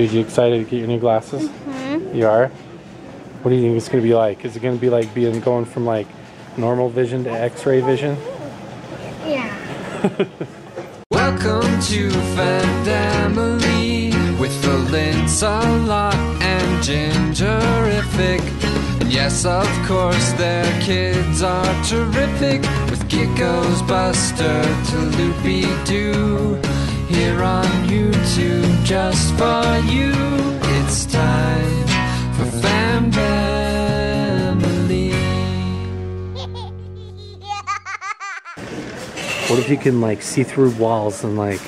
Dude, you excited to get your new glasses? Hmm? You are? What do you think it's going to be like? Is it going to be like being going from like normal vision to x-ray vision? Yeah. Welcome to Family with the Olinselot and Jingerrific. And yes, of course, their kids are terrific with Giggles, Buster to Loopy Doo. Here on YouTube, just for you, it's time for Phamdamily. What if you can like see through walls and like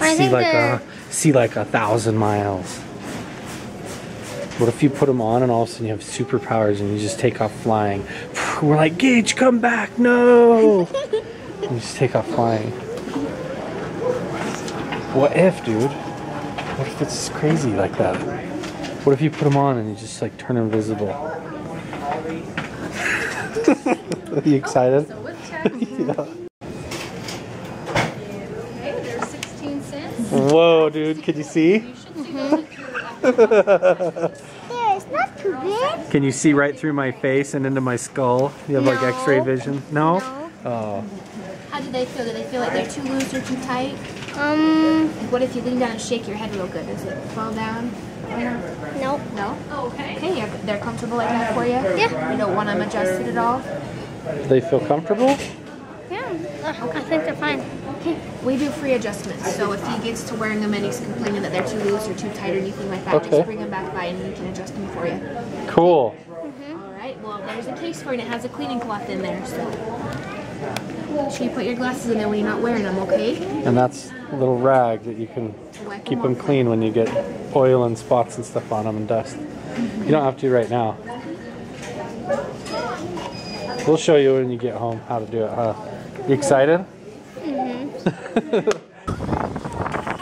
I see like a uh, see like a thousand miles? What if you put them on and all of a sudden you have superpowers and you just take off flying? We're like, Gage, come back! No! you just take off flying. What if, dude? What if it's crazy like that? What if you put them on and you just like turn invisible? Are you excited? So with check. yeah. Okay, there's 16 cents. Whoa, dude, can you see? You should see those if you're after Yeah, it's not too big. Can you see right through my face and into my skull? You have like x-ray vision? No? No. Oh. How do they feel? Do they feel like they're too loose or too tight? Um, what if you lean down and shake your head real good? Does it fall down? nope. No? Oh, okay. Okay, they're comfortable like that for you? Yeah. You don't want them adjusted at all? They feel comfortable? Yeah, Okay. I think they're fine. Okay. We do free adjustments, so if he gets to wearing them and he's complaining that they're too loose or too tight or anything like that, Okay. just bring them back by and we can adjust them for you. Cool. All right, well, there's a case for it and it has a cleaning cloth in there, so. Should you put your glasses in there when you're not wearing them, okay? And that's a little rag that you can Wipe keep them them clean when you get oil and spots and stuff on them and dust. You don't have to right now. We'll show you when you get home how to do it, huh? You excited? Mhm.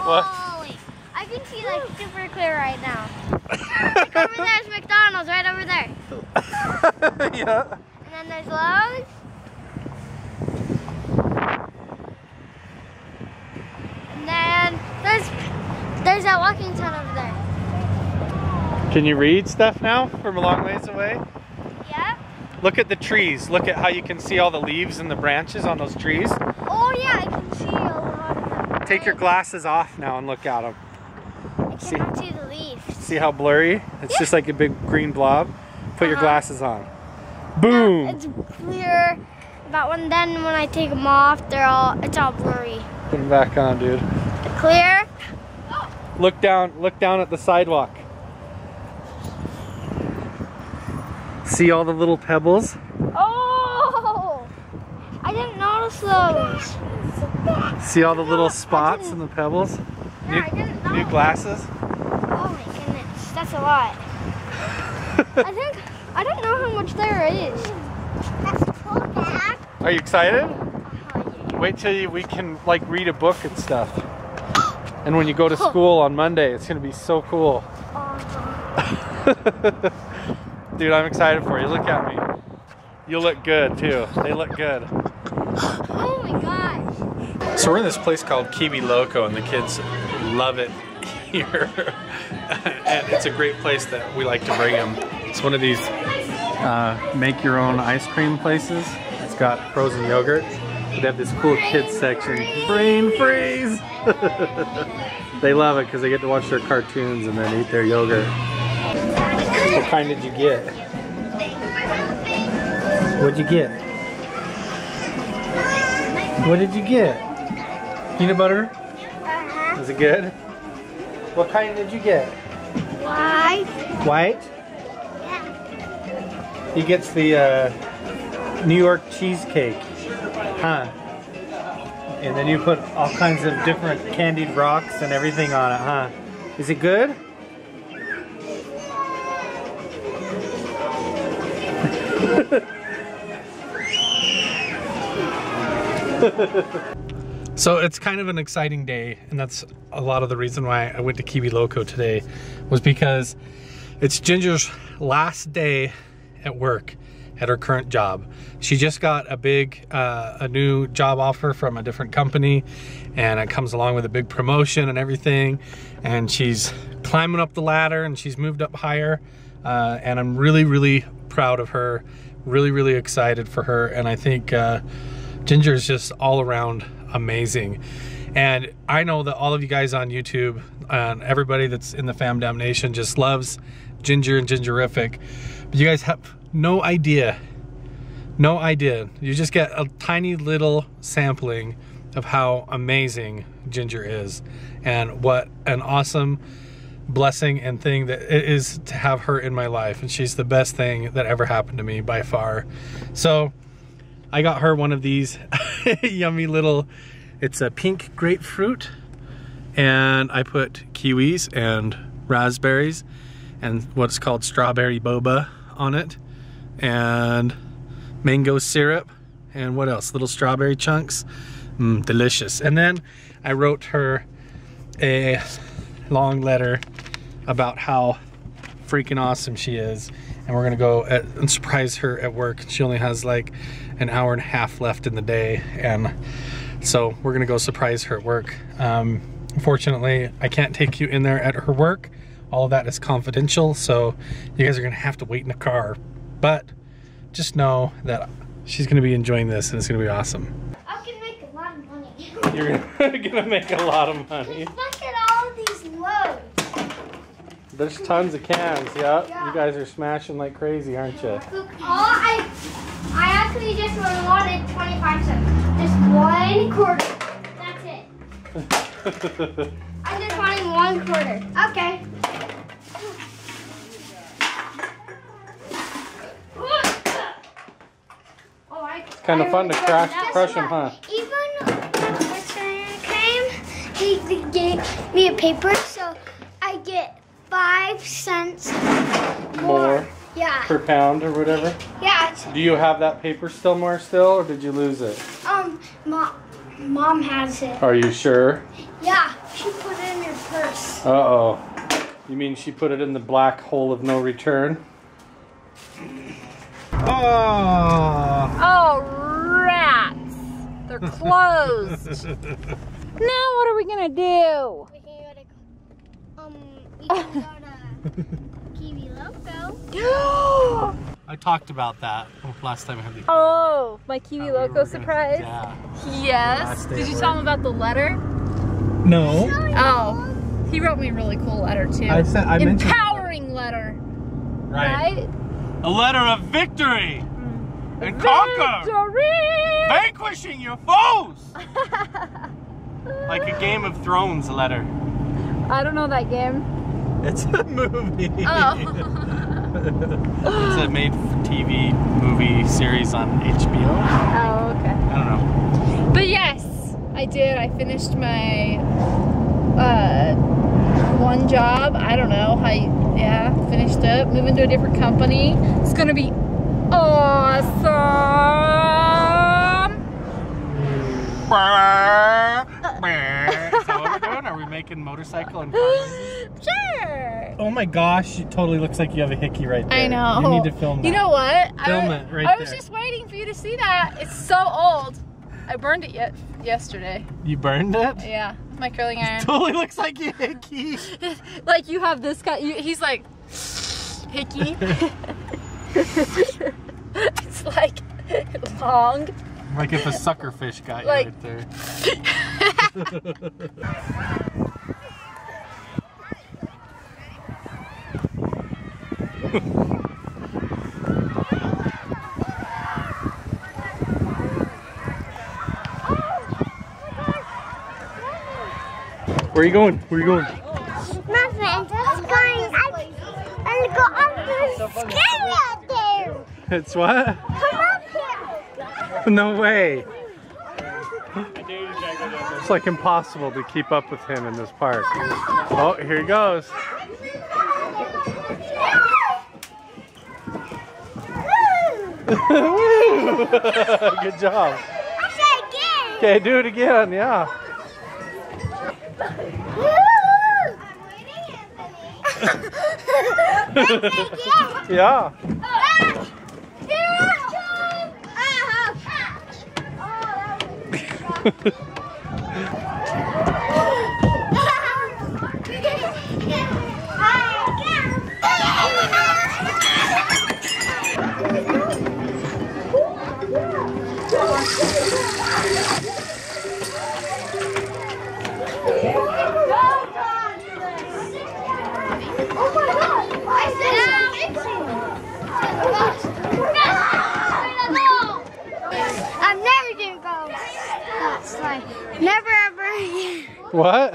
what? Holy, I can see like super clear right now. like over there's McDonald's right over there. yeah. And then there's Lowe's. And then there's there's that walking town over there. Can you read stuff now from a long ways away? Yeah. Look at the trees. Look at how you can see all the leaves and the branches on those trees. Oh yeah, I can see a lot of them. Take your glasses off now and look at them. I see. cannot see the leaves. See how blurry? It's just like a big green blob. Put your Uh-huh. glasses on. Boom! It's clear. But when then when I take them off, they're all it's all blurry. Put them back on, dude. Clear. Look down. Look down at the sidewalk. See all the little pebbles? Oh! I didn't notice those. See all the little spots in the pebbles? Yeah, New, I didn't new glasses? Oh my goodness, that's a lot. I think I don't know how much there is. That's cool, Dad. Are you excited? Uh-huh, Wait till you, we can like read a book and stuff. And when you go to school on Monday, it's gonna be so cool. Dude, I'm excited for you. Look at me. You look good too. They look good. Oh my gosh. So we're in this place called Kiwi Loco, and the kids love it here. and it's a great place that we like to bring them. It's one of these uh, make your own ice cream places. It's got frozen yogurt. They have this cool kids section. Brain freeze! they love it because they get to watch their cartoons and then eat their yogurt. What kind did you get? What'd you get? What did you get? Peanut butter? Uh-huh. Is it good? What kind did you get? White. White? Yeah. He gets the uh, New York cheesecake. Huh? And then you put all kinds of different candied rocks and everything on it, huh? Is it good? So it's kind of an exciting day, and that's a lot of the reason why I went to Kiwi Loco today, was because it's Jinger's last day at work, at her current job. She just got a big, uh, a new job offer from a different company and it comes along with a big promotion and everything. And she's climbing up the ladder and she's moved up higher. Uh, and I'm really, really proud of her. Really, really excited for her. And I think uh, Jinger is just all around amazing. And I know that all of you guys on YouTube and everybody that's in the Fam Dam Nation just loves Jinger and Jingerrific. But you guys have no idea, no idea. You just get a tiny little sampling of how amazing Jinger is and what an awesome blessing and thing that it is to have her in my life. And she's the best thing that ever happened to me by far. So I got her one of these yummy little it's a pink grapefruit and I put kiwis and raspberries and what's called strawberry boba on it and mango syrup and what else? Little strawberry chunks. Mm, delicious. And then I wrote her a long letter about how freaking awesome she is and we're gonna go at, and surprise her at work. She only has like an hour and a half left in the day and so we're gonna go surprise her at work. Um, unfortunately, I can't take you in there at her work. All of that is confidential, so you guys are gonna have to wait in the car. But just know that she's gonna be enjoying this and it's gonna be awesome. I can make a lot of money. You're gonna make a lot of money. Look at all these loads. There's tons of cans, yeah. Yeah. You guys are smashing like crazy, aren't you? Look, all I, I actually just wanted 25 cents. Just one quarter. That's it. I'm just wanting one quarter. Okay. Oh, I, Kinda I fun to really crash- guess crush 'em, what? huh? Even when Mr. came, he, he gave me a paper, so I get five cents more. More Yeah. per pound or whatever. Yeah. Do you have that paper still more still or did you lose it? um, mom, mom has it. Are you sure? Yeah, she put it in her purse. Uh-oh. You mean she put it in the black hole of no return? Oh. Oh, rats! They're closed. now what are we gonna do? We can go to, um, we can go to Kiwi Loco. I talked about that last time I had the oh, my Kiwi How we were Loco gonna- surprise. Yeah. Yes. Did you tell him about the letter? No. Oh, he wrote me a really cool letter too. I said I mentioned Empowering letter, right? A letter of victory and conquer, Victory! vanquishing your foes. like a Game of Thrones letter. I don't know that game. It's a movie. Oh. it's a made-for-TV movie series on HBO. oh, okay. I don't know. But yes, I did. I finished my uh, one job. I don't know. I yeah, finished up, moving to a different company. It's gonna be awesome. Is that what we're doing? Are we making motorcycle and car? sure. Oh my gosh, it totally looks like you have a hickey right there. I know. You need to film that. You know what? Film I, it right I was there. just waiting for you to see that. It's so old. I burned it yet yesterday. You burned it? Yeah, my curling iron. Totally looks like you hickey. like you have this guy. You, he's like hickey. it's like long. Like if a sucker fish got you right there. Where are you going? Where are you going? It's what? Come up here. No way. It's like impossible to keep up with him in this park. Oh, here he goes. Good job. I said again. Okay, do it again. Yeah. I'm waiting, Anthony. Yeah. Gonna go Never ever again. What?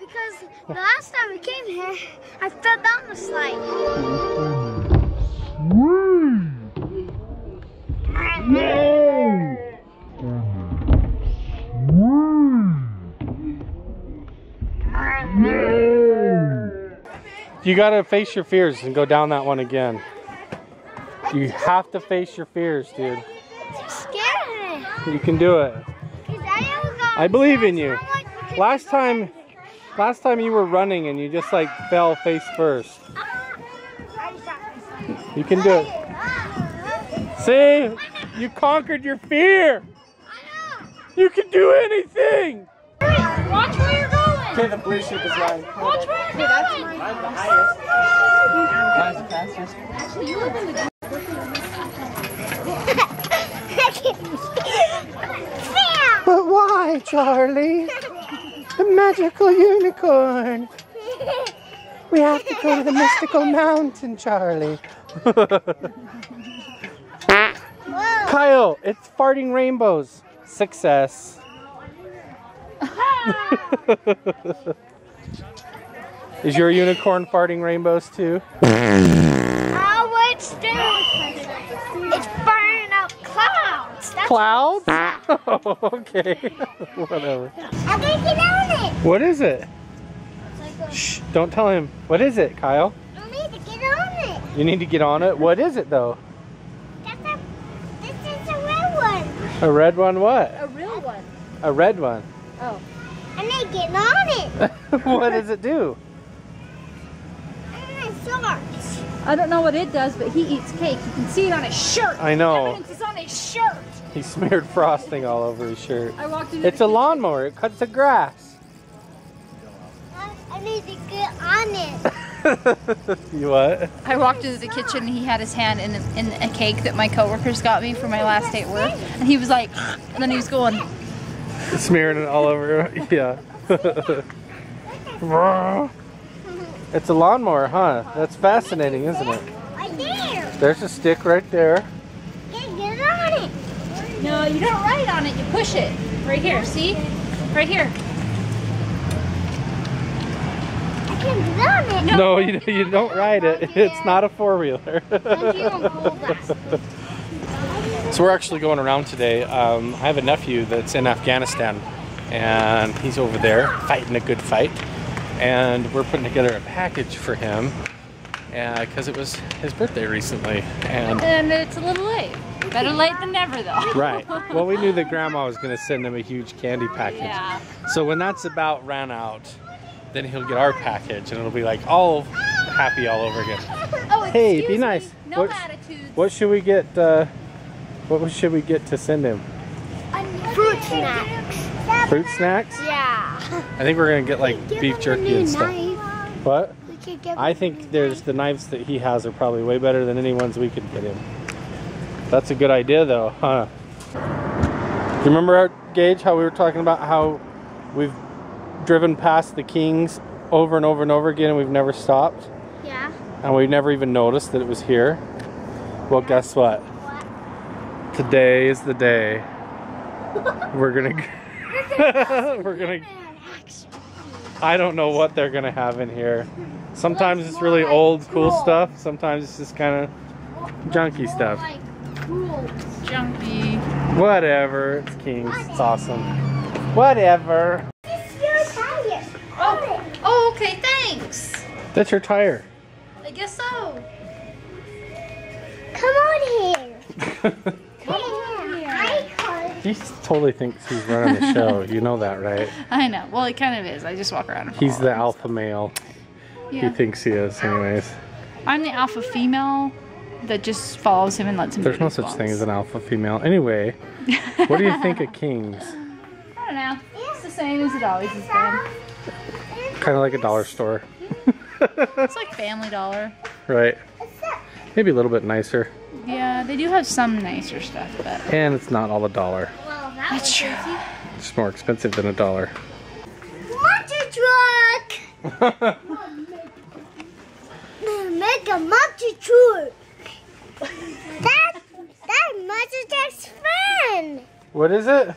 Because the last time we came here, I fell down the slide. You gotta face your fears and go down that one again. You have to face your fears, dude. Scared. You can do it. 'Cause I always got- I believe in you. I'm like, because- Last time, last time you were running and you just like fell face first. I just got myself. You can do it. See? You conquered your fear. You can do anything. Watch where you're going. Okay, the blue ship is mine. Watch where you're going. Mine's the highest. Mine's the fastest. Actually, you live in the Sam! But Charlie? The magical unicorn. We have to go to the mystical mountain, Charlie. Kyle, it's farting rainbows. Success. Is your unicorn farting rainbows too? Oh, it's doing. It's up clouds. That's Clouds? Oh, okay. Whatever. I'm gonna get on it. What is it? Shh, don't tell him. What is it, Kyle? I need to get on it. You need to get on it. What is it though? That's a. This is a red one. A red one what? A real one. A red one. I need to get on it. what does it do? I'm sorts. I don't know what it does, but he eats cake. You can see it on his shirt. I know. Evidence is on his shirt. He smeared frosting all over his shirt. I walked into It's the a lawnmower. It cuts the grass. I, I need to get on it. you what? I walked into the kitchen and he had his hand in, in a cake that my coworkers got me for my last day at work. And he was like, and then he was going, Smearing it all over. Yeah. it's a lawnmower, huh? That's fascinating, isn't it? Right there. There's a stick right there. Get, get on it. no, you don't ride on it, you push it. Right here, see? Right here. I can get on it. No, you, you don't ride it. It's not a four wheeler. Don't you don't go fast. So we're actually going around today. Um, I have a nephew that's in Afghanistan, and he's over there fighting a good fight. And we're putting together a package for him because it was his birthday recently. And And it's a little late. Better late than never, though. right, well, we knew that Grandma was going to send him a huge candy package. Yeah. So when that's about ran out, then he'll get our package, and it'll be like all happy all over again. Oh, Hey, be excuse me. nice. No What- attitude. What should we get? Uh, what should we get to send him? Fruit snacks. Fruit snacks? Yeah. I think we're gonna get like beef jerky and stuff. What? We I think there's the knives that he has are probably way better than any ones we could get him. That's a good idea though, huh? You remember our Gage how we were talking about how we've driven past the Kings over and over and over again and we've never stopped Yeah. and we never even noticed that it was here? Well, guess what? Today is the day. We're gonna we're gonna I don't know what they're gonna have in here. Sometimes it's really old, cool stuff. Sometimes it's just kind of junky stuff. Junkie. Whatever. It's Kings. It's awesome. Whatever. Oh, oh, okay, thanks. That's your tire. I guess so. Come on here. Come on here. Hi, Carl. He totally thinks he's running the show. You know that, right? I know. Well, he kind of is. I just walk around He's the alpha male. He thinks he is, anyways. I'm the alpha female that just follows him and lets him There's no such thing as an alpha female. Anyway, what do you think of Kings? I don't know. It's the same as it always has been. Kind of like a dollar store, It's like Family Dollar. right? Maybe a little bit nicer. Yeah, they do have some nicer stuff, but And it's not all a dollar. Well, that That's true. easy. It's more expensive than a dollar. Monster truck! Make a monster truck! That, that monster truck's fun! What is it?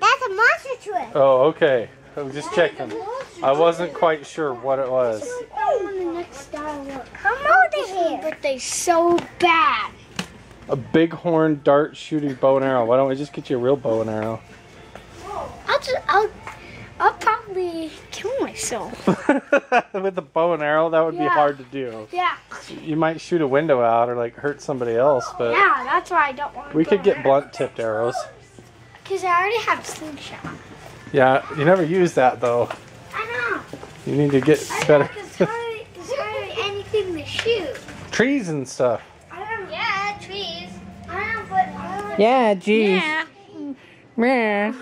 That's a monster truck! Oh, okay. I was just checking. I wasn't quite sure what it was. Come over here! But they so bad. A bighorn dart shooting bow and arrow. Why don't we just get you a real bow and arrow? I'll just, I'll, I'll probably kill myself. With the bow and arrow, that would be hard to do. Yeah, You might shoot a window out or like hurt somebody else, but yeah, that's why I don't want to we could get blunt tipped arrows. Because I already have slingshot. Yeah, you never use that though. I know. You need to get I know, better because hardly, there's hardly anything to shoot. trees and stuff. I don't Yeah, trees. I know, but I don't Yeah, geez. yeah.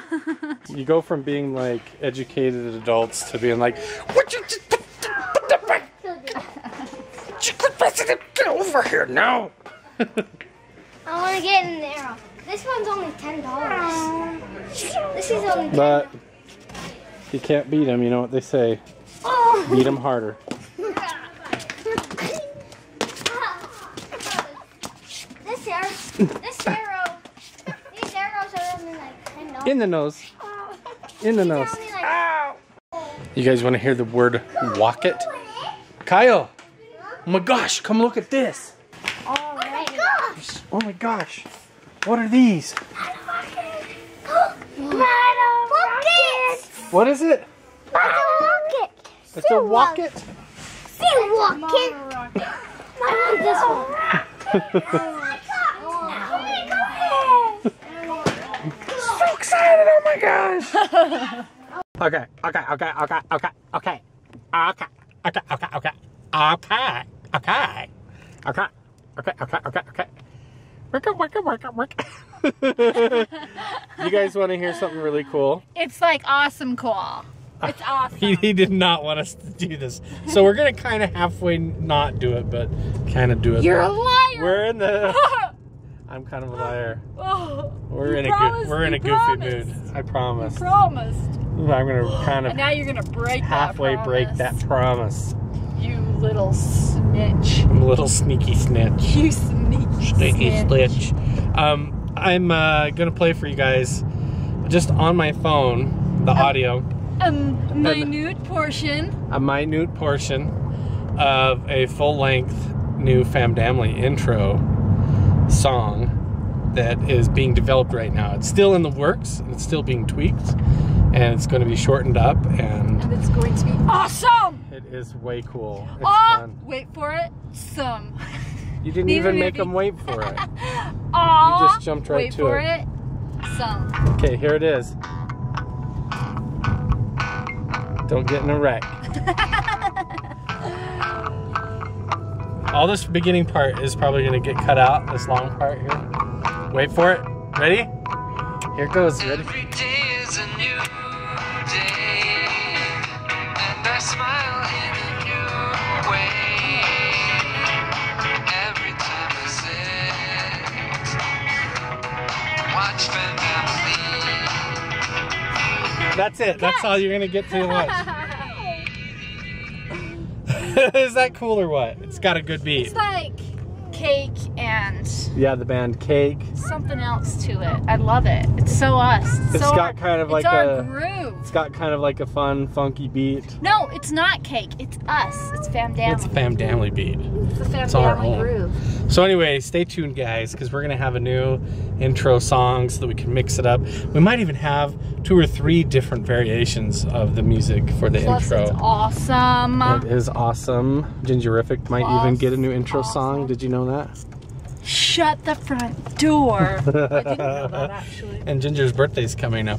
You go from being like educated adults to being like, what you just put the back? Get over here now. I want to get in there. This one's only ten dollars. This is only. 10 But you can't beat them. You know what they say? Oh. Beat them harder. This arrow, this arrow, these arrows are only like ten dollars. In the nose. In the nose. Like, You guys want to hear the word walk it? Kyle. Oh my gosh, come look at this. oh my gosh! Oh my gosh. What are these? Rocket! What is it? It's a rocket! It's a walk it. See rocket! I want this one. so excited! Oh my gosh! okay, okay, okay, okay, okay, okay, okay, okay, okay, okay, okay, okay, okay, okay, okay, okay, okay. Work it, work it, work it, work it. You guys want to hear something really cool? It's like awesome cool. It's awesome. He, he did not want us to do this, so we're gonna kind of halfway not do it, but kind of do it. You're a liar. We're in the. I'm kind of a liar. oh, We're in a good. We're in a goofy promised. mood. I promise. Promised. I'm gonna kind of And now you're gonna break halfway that break that promise. You little snitch. I'm a little sneaky snitch. You sneaky Sneaky snitch. snitch. Um, I'm uh, gonna play for you guys just on my phone the audio, A minute portion. a minute portion of a full length new Phamdamily intro song that is being developed right now. It's still in the works, and it's still being tweaked, and it's going to be shortened up, and And it's going to be awesome. it is way cool. It's Oh, fun. wait for it. Some. You didn't these even make them wait for it. You just jumped right wait to for it. it. Some. Okay, here it is. Don't get in a wreck. All this beginning part is probably going to get cut out, this long part here. Wait for it. Ready? Here it goes. Ready? That's it. That's all you're going to get to watch. is that cool or what? It's got a good beat. It's like cake and Yeah, the band Cake. something else to it. I love it. It's so us. It's, It's so got kind of it's like our a- groove. It's got kind of like a fun, funky beat. No, it's not cake. It's us. It's Fam Dam. It's a Fam Damley beat. It's the Fam it's our own. groove. So anyway, stay tuned, guys, because we're gonna have a new intro song so that we can mix it up. We might even have two or three different variations of the music for the Plus, intro. it's awesome. It is awesome. Jingerrific might even get a new intro Awesome. song. Did you know that? Shut the front door. I didn't know that actually. And Jinger's birthday's coming up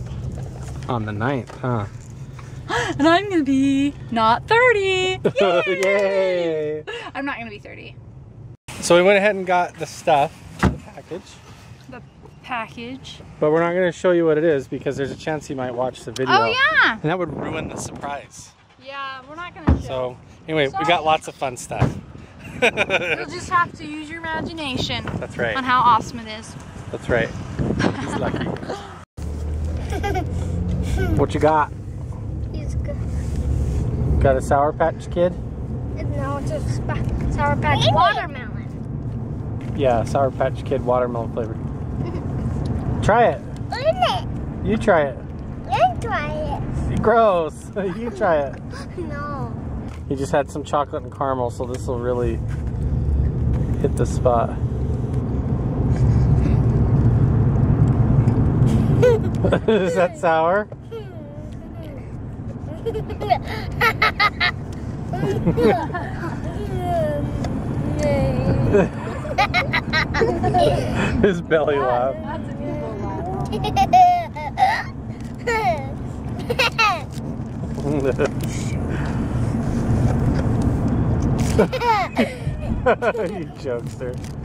on the 9th, huh? And I'm gonna be not 30. Yay! I'm not gonna be 30. So we went ahead and got the stuff, the package. The package. But we're not going to show you what it is because there's a chance you might watch the video. Oh yeah. And that would ruin the surprise. Yeah, we're not gonna show. So, anyway, we got lots of fun stuff. You'll just have to use your imagination That's right. on how awesome it is. That's right. He's lucky. what you got? He's good. Got a Sour Patch Kid? No, it's a spa- Sour Patch watermelon. Yeah, Sour Patch Kid watermelon flavored. Try it. Look it. You try it. You try it. Gross. you try it. No. He just had some chocolate and caramel, so this will really hit the spot. Is that sour? His belly laugh. you jokester. Every time I sit,